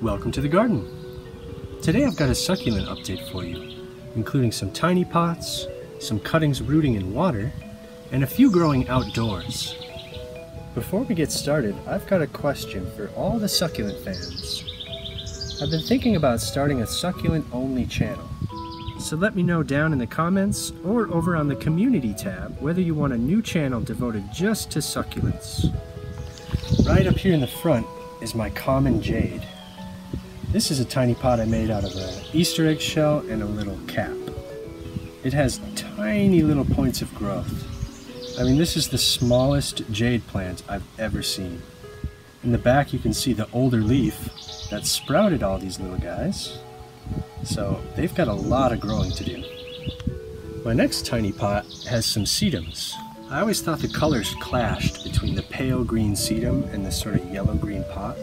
Welcome to the garden. Today I've got a succulent update for you, including some tiny pots, some cuttings rooting in water, and a few growing outdoors. Before we get started, I've got a question for all the succulent fans. I've been thinking about starting a succulent only channel. So let me know down in the comments or over on the community tab whether you want a new channel devoted just to succulents. Right up here in the front is my common jade. This is a tiny pot I made out of an Easter egg shell and a little cap. It has tiny little points of growth. I mean, this is the smallest jade plant I've ever seen. In the back, you can see the older leaf that sprouted all these little guys. So they've got a lot of growing to do. My next tiny pot has some sedums. I always thought the colors clashed between the pale green sedum and the sort of yellow-green pot.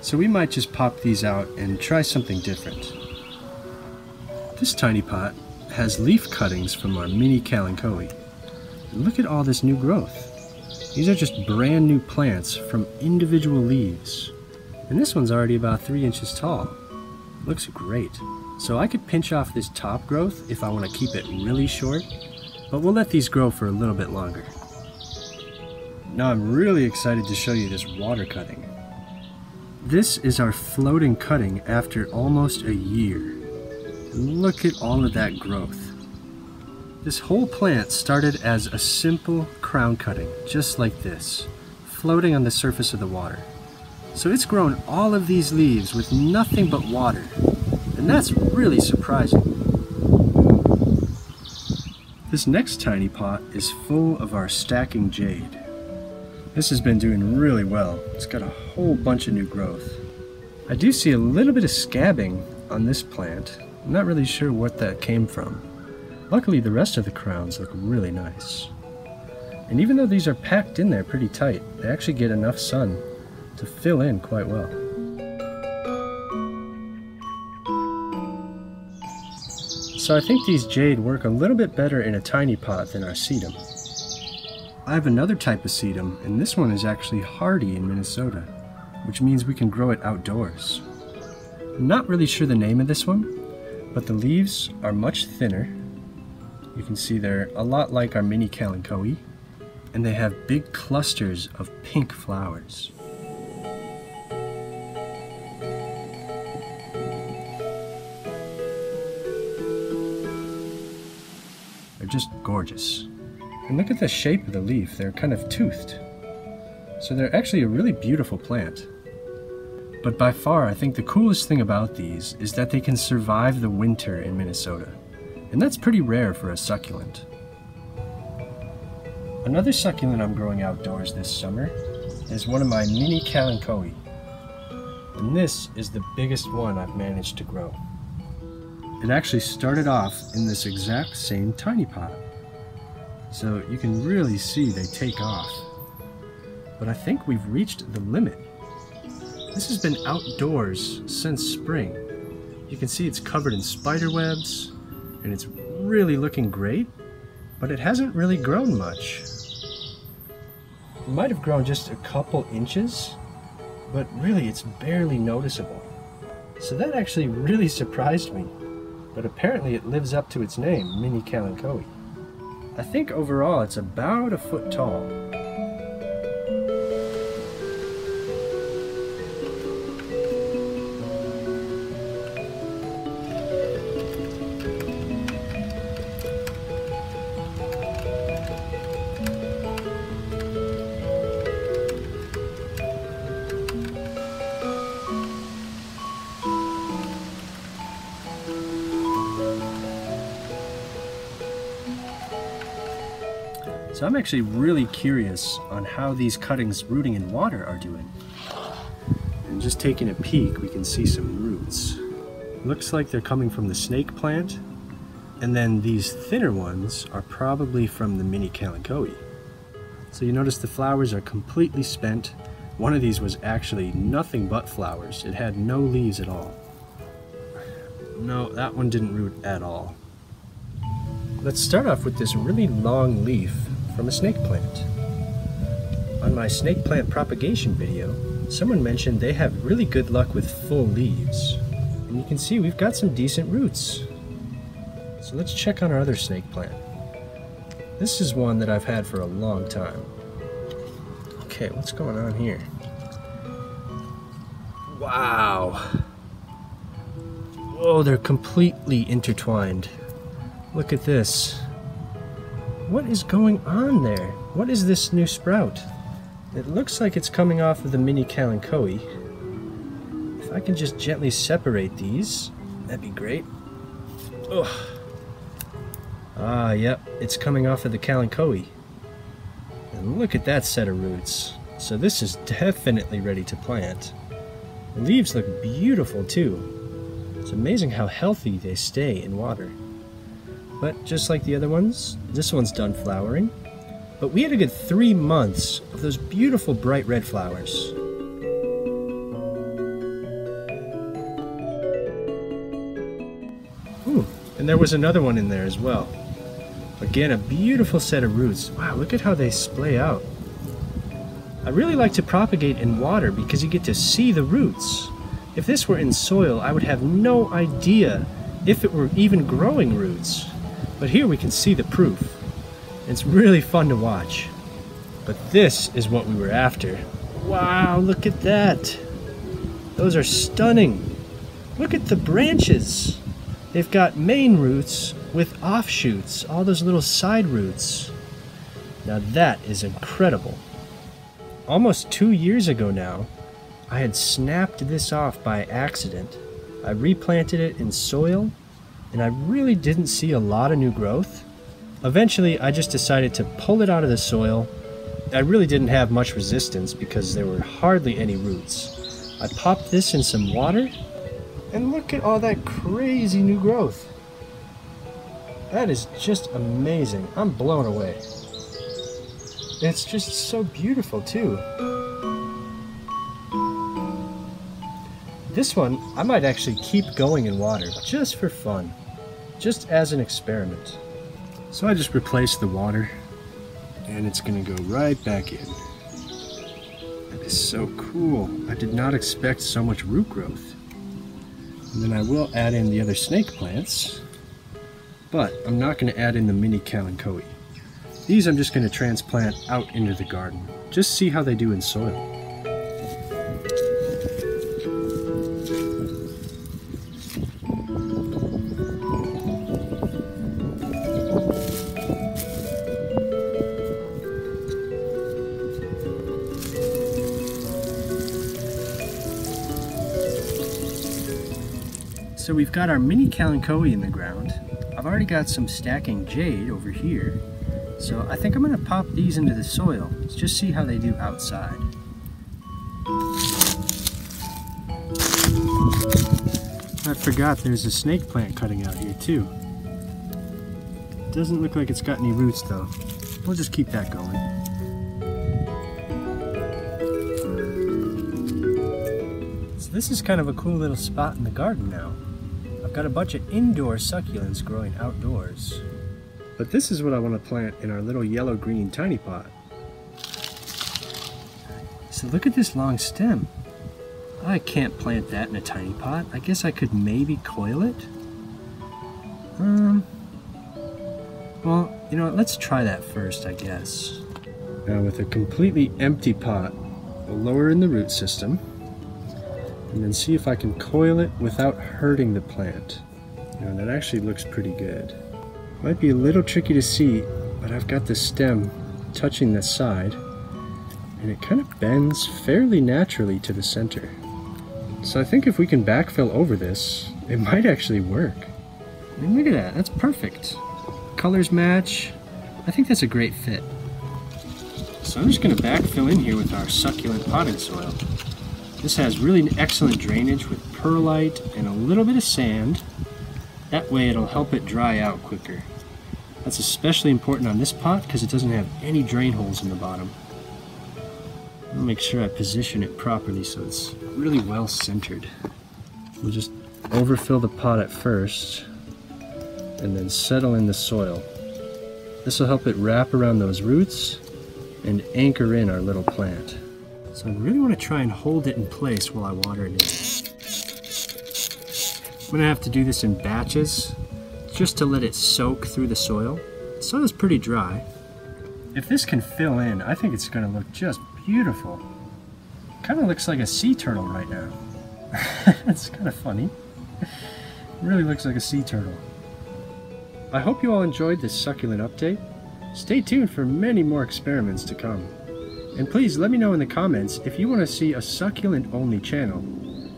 So we might just pop these out and try something different. This tiny pot has leaf cuttings from our mini kalanchoe. Look at all this new growth. These are just brand new plants from individual leaves. And this one's already about three inches tall. Looks great. So I could pinch off this top growth if I want to keep it really short, but we'll let these grow for a little bit longer. Now I'm really excited to show you this water cutting. This is our floating cutting after almost a year. Look at all of that growth. This whole plant started as a simple crown cutting, just like this, floating on the surface of the water. So it's grown all of these leaves with nothing but water, and that's really surprising. This next tiny pot is full of our stacking jade. This has been doing really well. It's got a whole bunch of new growth. I do see a little bit of scabbing on this plant. I'm not really sure what that came from. Luckily the rest of the crowns look really nice. And even though these are packed in there pretty tight, they actually get enough sun to fill in quite well. So I think these jade work a little bit better in a tiny pot than our sedum. I have another type of sedum, and this one is actually hardy in Minnesota, which means we can grow it outdoors. I'm not really sure the name of this one, but the leaves are much thinner. You can see they're a lot like our mini kalanchoe, and they have big clusters of pink flowers. Just gorgeous. And look at the shape of the leaf, they're kind of toothed. So they're actually a really beautiful plant. But by far, I think the coolest thing about these is that they can survive the winter in Minnesota. And that's pretty rare for a succulent. Another succulent I'm growing outdoors this summer is one of my mini kalanchoe. And this is the biggest one I've managed to grow. It actually started off in this exact same tiny pot. So you can really see they take off. But I think we've reached the limit. This has been outdoors since spring. You can see it's covered in spider webs and it's really looking great, but it hasn't really grown much. It might have grown just a couple inches, but really it's barely noticeable. So that actually really surprised me but apparently it lives up to its name, Mini Kalanchoe. I think overall it's about a foot tall. So I'm actually really curious on how these cuttings rooting in water are doing. And just taking a peek, we can see some roots. Looks like they're coming from the snake plant, and then these thinner ones are probably from the mini kalanchoe. So you notice the flowers are completely spent. One of these was actually nothing but flowers. It had no leaves at all. No, that one didn't root at all. Let's start off with this really long leaf from a snake plant. On my snake plant propagation video, someone mentioned they have really good luck with full leaves. And you can see we've got some decent roots. So let's check on our other snake plant. This is one that I've had for a long time. Okay, what's going on here? Wow. Oh, they're completely intertwined. Look at this. What is going on there? What is this new sprout? It looks like it's coming off of the mini kalanchoe. If I can just gently separate these, that'd be great. Ugh. Ah, yep, it's coming off of the kalanchoe. And look at that set of roots. So this is definitely ready to plant. The leaves look beautiful too. It's amazing how healthy they stay in water. But just like the other ones, this one's done flowering. But we had a good three months of those beautiful bright red flowers. Ooh, and there was another one in there as well. Again, a beautiful set of roots. Wow, look at how they splay out. I really like to propagate in water because you get to see the roots. If this were in soil, I would have no idea if it were even growing roots. But here we can see the proof. It's really fun to watch. But this is what we were after. Wow, look at that. Those are stunning. Look at the branches. They've got main roots with offshoots, all those little side roots. Now that is incredible. Almost two years ago now, I had snapped this off by accident. I replanted it in soil, and I really didn't see a lot of new growth. Eventually, I just decided to pull it out of the soil. I really didn't have much resistance because there were hardly any roots. I popped this in some water, and look at all that crazy new growth. That is just amazing. I'm blown away. It's just so beautiful too. This one, I might actually keep going in water just for fun, just as an experiment. So I just replaced the water and it's gonna go right back in. That is so cool. I did not expect so much root growth. And then I will add in the other snake plants but I'm not to add in the mini kalanchoe. These I'm just to transplant out into the garden. Just see how they do in soil. So we've got our mini kalanchoe in the ground, I've already got some stacking jade over here, so I think I'm going to pop these into the soil. Let's just see how they do outside. I forgot there's a snake plant cutting out here too. Doesn't look like it's got any roots though. We'll just keep that going. So this is kind of a cool little spot in the garden now. I've got a bunch of indoor succulents growing outdoors. But this is what I want to plant in our little yellow-green tiny pot. So look at this long stem. I can't plant that in a tiny pot. I guess I could maybe coil it. Um, well, you know what, let's try that first, I guess. Now with a completely empty pot, we'll lower in the root system and then see if I can coil it without hurting the plant. Know, that actually looks pretty good. Might be a little tricky to see, but I've got the stem touching the side, and it kind of bends fairly naturally to the center. So I think if we can backfill over this, it might actually work. I mean, look at that, that's perfect. Colors match. I think that's a great fit. So I'm just gonna backfill in here with our succulent potting soil. This has really excellent drainage with perlite and a little bit of sand. That way it'll help it dry out quicker. That's especially important on this pot because it doesn't have any drain holes in the bottom. I'll make sure I position it properly so it's really well centered. We'll just overfill the pot at first and then settle in the soil. This will help it wrap around those roots and anchor in our little plant. So I really want to try and hold it in place while I water it in. I'm going to have to do this in batches just to let it soak through the soil. The soil is pretty dry. If this can fill in, I think it's going to look just beautiful. Kind of looks like a sea turtle right now. it's kind of funny. It really looks like a sea turtle. I hope you all enjoyed this succulent update. Stay tuned for many more experiments to come. And please let me know in the comments if you want to see a succulent only channel.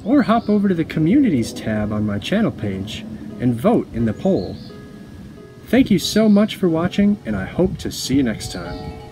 Or hop over to the communities tab on my channel page and vote in the poll. Thank you so much for watching and I hope to see you next time.